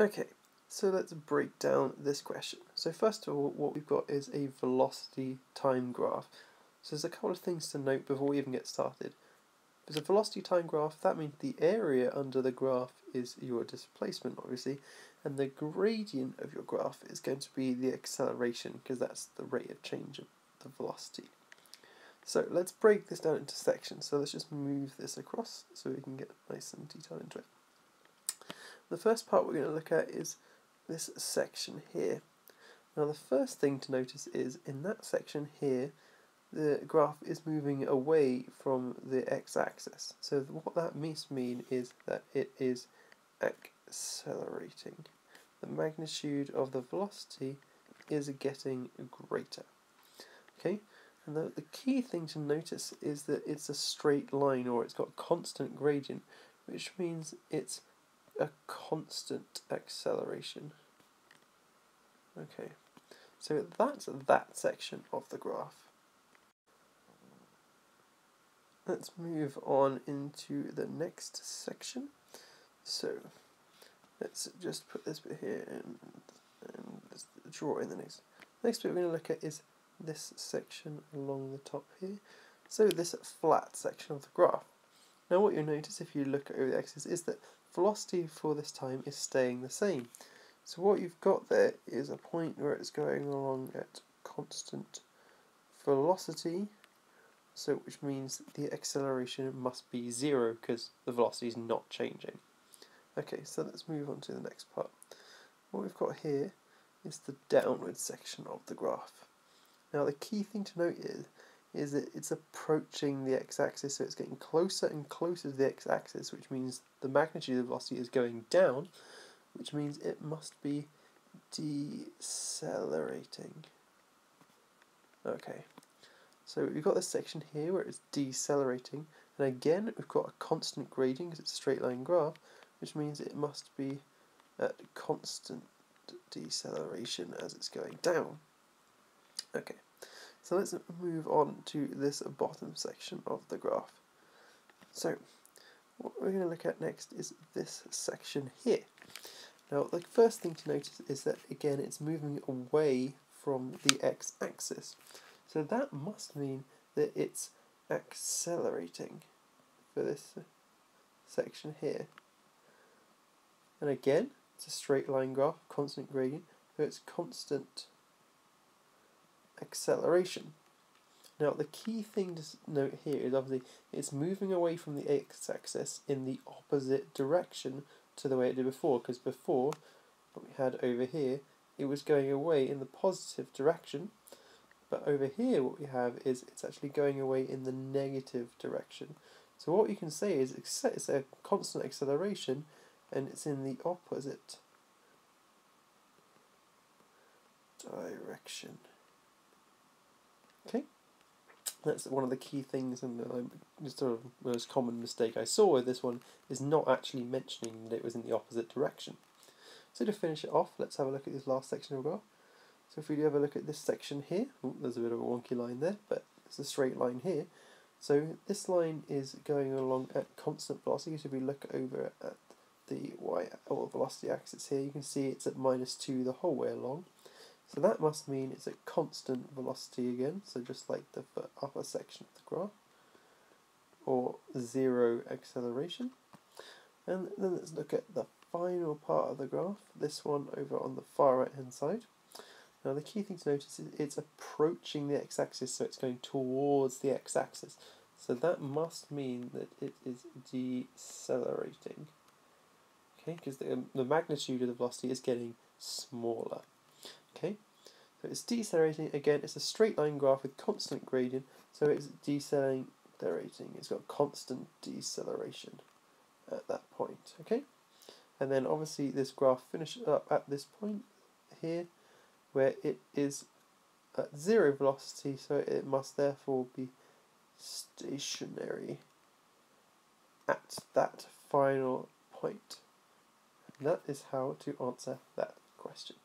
Okay, so let's break down this question. So first of all, what we've got is a velocity time graph. So there's a couple of things to note before we even get started. There's a velocity time graph, that means the area under the graph is your displacement, obviously, and the gradient of your graph is going to be the acceleration, because that's the rate of change of the velocity. So let's break this down into sections. So let's just move this across so we can get nice and detailed into it. The first part we're going to look at is this section here. Now the first thing to notice is in that section here the graph is moving away from the x-axis. So what that must mean is that it is accelerating. The magnitude of the velocity is getting greater. Okay, and the, the key thing to notice is that it's a straight line or it's got constant gradient, which means it's a constant acceleration. Okay, so that's that section of the graph. Let's move on into the next section. So let's just put this bit here and, and draw in the next. Next bit we're going to look at is this section along the top here. So this flat section of the graph. Now what you'll notice if you look over the axis is that velocity for this time is staying the same. So what you've got there is a point where it's going along at constant velocity, so which means the acceleration must be zero because the velocity is not changing. Okay, so let's move on to the next part. What we've got here is the downward section of the graph. Now the key thing to note is is that it's approaching the x-axis, so it's getting closer and closer to the x-axis, which means the magnitude of the velocity is going down, which means it must be decelerating. Okay, so we've got this section here where it's decelerating, and again we've got a constant gradient because it's a straight line graph, which means it must be at constant deceleration as it's going down. Okay. So let's move on to this bottom section of the graph. So what we're going to look at next is this section here. Now the first thing to notice is that again it's moving away from the x-axis. So that must mean that it's accelerating for this section here. And again, it's a straight line graph, constant gradient, so it's constant acceleration. Now the key thing to note here is obviously it's moving away from the x-axis in the opposite direction to the way it did before because before what we had over here it was going away in the positive direction but over here what we have is it's actually going away in the negative direction. So what you can say is it's a constant acceleration and it's in the opposite direction. Okay, that's one of the key things, and uh, the sort of most common mistake I saw with this one is not actually mentioning that it was in the opposite direction. So to finish it off, let's have a look at this last section of graph. So if we do have a look at this section here, ooh, there's a bit of a wonky line there, but it's a straight line here. So this line is going along at constant velocity. So if we look over at the y or velocity axis here, you can see it's at minus 2 the whole way along. So that must mean it's at constant velocity again, so just like the upper section of the graph, or zero acceleration. And then let's look at the final part of the graph, this one over on the far right hand side. Now the key thing to notice is it's approaching the x-axis, so it's going towards the x-axis. So that must mean that it is decelerating. Okay, because the, the magnitude of the velocity is getting smaller. Okay, so it's decelerating again. It's a straight line graph with constant gradient, so it's decelerating. It's got constant deceleration at that point. Okay, and then obviously this graph finishes up at this point here, where it is at zero velocity, so it must therefore be stationary at that final point. And that is how to answer that question.